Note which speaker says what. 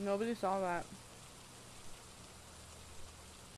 Speaker 1: Nobody saw that.